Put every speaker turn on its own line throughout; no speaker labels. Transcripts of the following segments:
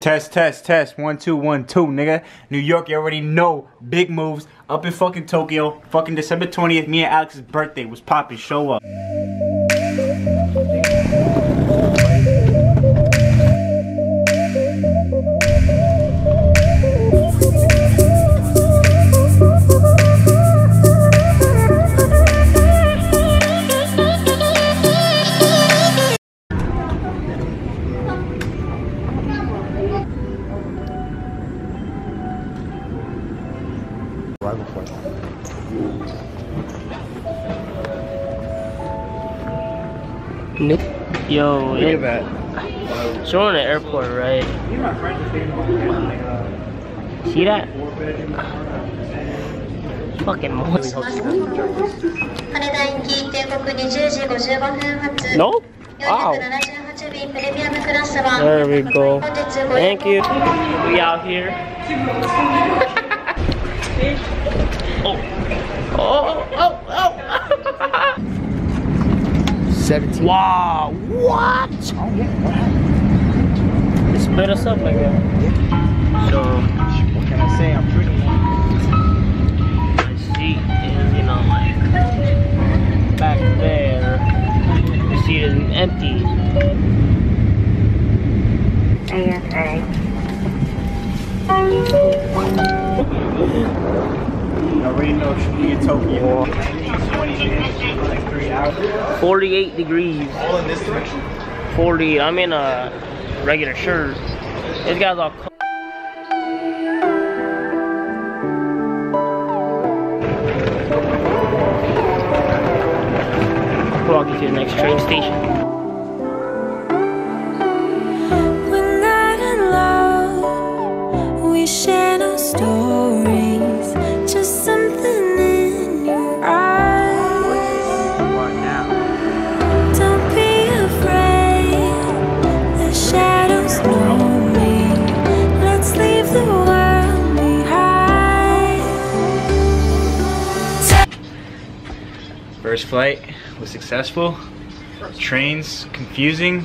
Test, test, test. One, two, one, two, nigga. New York, you already know. Big moves. Up in fucking Tokyo. Fucking December 20th, me and Alex's birthday was popping. Show up.
Nope. Yo,
Look
it,
at.
So we're in the airport, right? See that? Fucking monster. No? Wow. There we go. Thank you. We out here. oh. Oh.
17.
wow. What? They split us up like that. So,
What can I say? I'm pretty.
my seat is, you know, like back there. The seat is empty.
You already know it should be in Tokyo. 20 like three hours.
48 degrees.
All in this direction.
40. I'm in a regular shirt. This guy's all. co- Walking to the next train station.
First flight was successful. Trains confusing.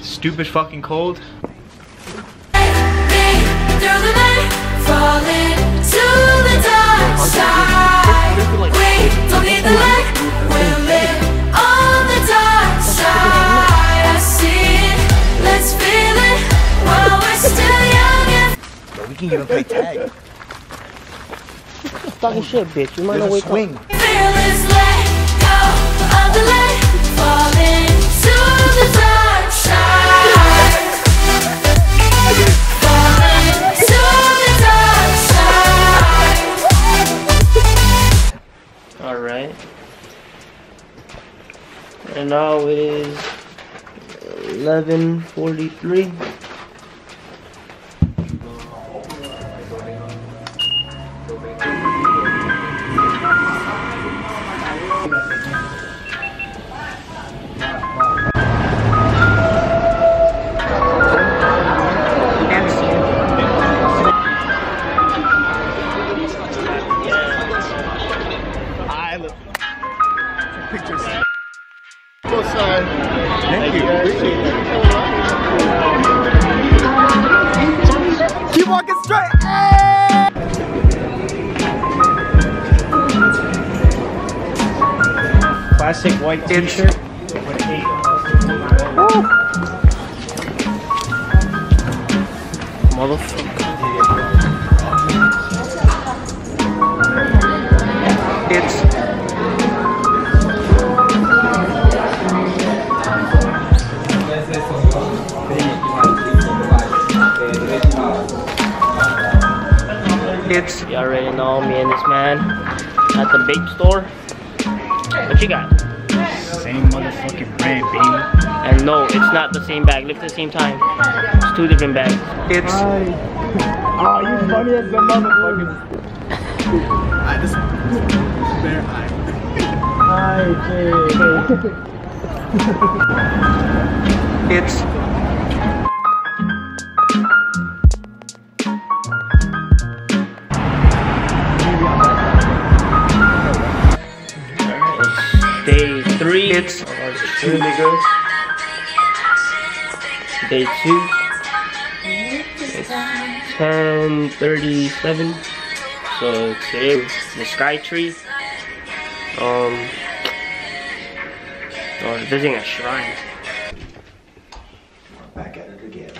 Stupid fucking cold.
Through the night, falling to the dark side. We don't need the light. We'll live on the dark side. I see it. Let's feel it while we're still young and
We can even play tag.
Talking shit, bitch. You might not
There's
wake
swing.
fearless.
Alright. And now it is 11.43.
Keep walking straight. Classic white t-shirt.
Motherfucker. It's It's you already know me and this man at the bake store. What you got?
Same motherfucking brand, baby.
And no, it's not the same bag. Lift at the same time. It's two different bags. It's
Oh, you funny as a motherfucker. I just bare eye.
it's three. It's
Two niggas.
day two. It's 10:37. So today the Sky Tree. Um, oh, visiting a shrine.
Back at it again.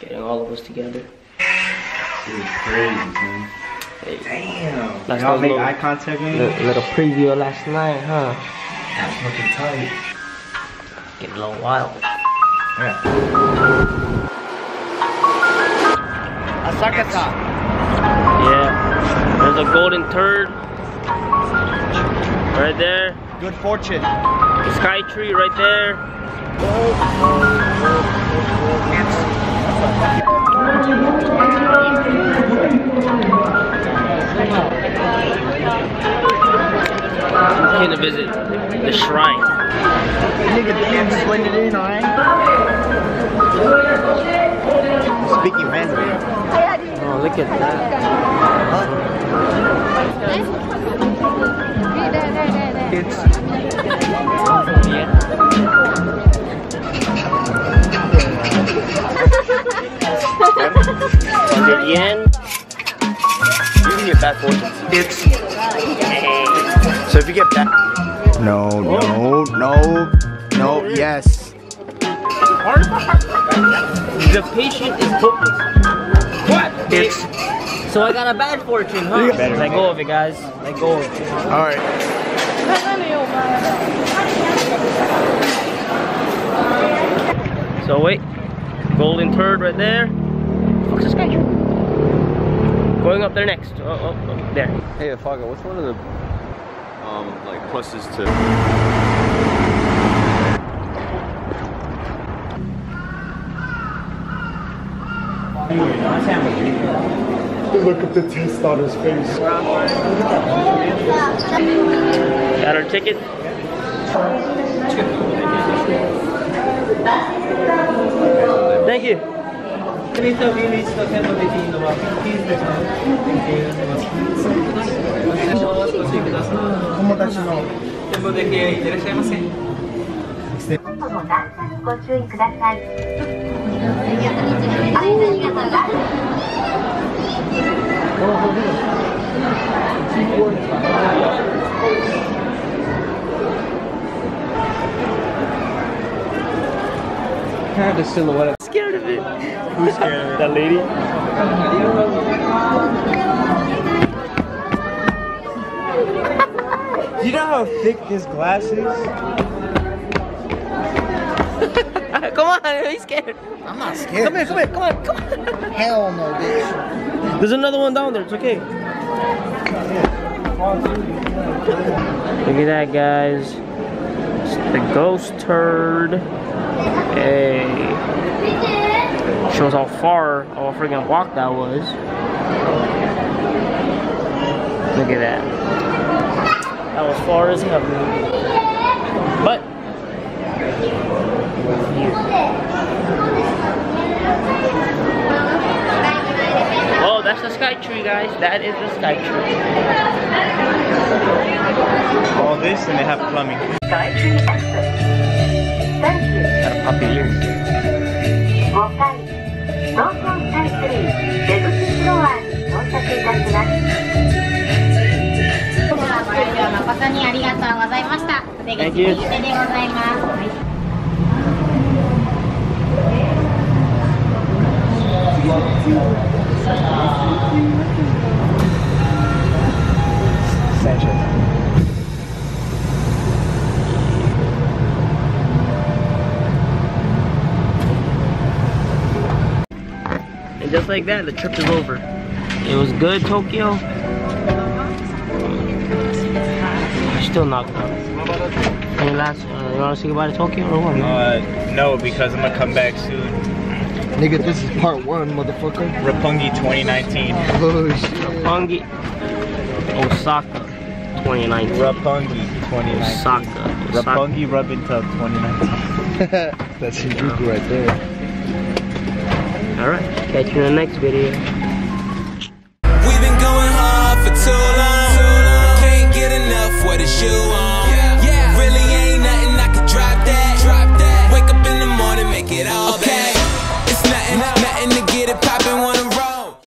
Getting all of us together.
This is crazy, man.
Hey,
Damn.
That's
Y'all make
little-
eye contact with me?
li- little preview of last night, huh?
That's looking tight.
Getting a little wild.
Yeah.
Asakusa.
Yeah. There's a golden turd. Right there.
Good fortune.
The sky tree right there. Came to visit the shrine.
Nigga, damn, just blend it in, alright? Speaking Mandarin.
Oh, look at that. Yeah. Hundred yen.
You can get bad fortune.
It's.
So if you get bad. No, no, no, no, yes.
The patient is hopeless. What? It's. So I got a bad fortune, huh? Let go of it, guys. Let go of it.
Alright.
So wait, golden turd right there. Fuck's the sky tree? Going up there next. Oh, oh, oh, there.
Hey, Afaga, what's one of the um like pluses to
Look at the test on his face.
Got our ticket. Thank you.
Later we reach
the end of the team, about 15 minutes. Thank you. お越しください。友達の。展望デッキへいってらっしゃいませ。
ご注意ください。Kind of silhouette. Who's scared of? That lady.
You know how thick this glass is?
come on, he's scared.
I'm not scared.
Come here, come here, come on, come on.
Hell no, bitch.
There's another one down there. It's okay. Look at that, guys. It's the ghost turd. Hey. Shows how far of a freaking walk that was. Look at that. That was far as hell. But Oh, that's the sky tree, guys. That is the sky tree.
All this and they have plumbing.
Skytree exit. Thank you.
Gotta pop your ears. Thank you.
右手でございます。
And just like that, the trip is over. It was good, Tokyo. You're still knocked out. Any last, uh, you wanna say goodbye to Tokyo or what? man?
Uh, no, because I'm gonna come back soon.
Nigga, this is part one, motherfucker.
Roppongi 2019.
Oh shit.
Roppongi, Osaka, 2019.
Roppongi 2019.
Osaka, Osaka.
Roppongi Rub Tub 2019.
That's Shinjuku right there.
Alright, catch you in the next video.
We've been going hard for too long. Can't get enough what is you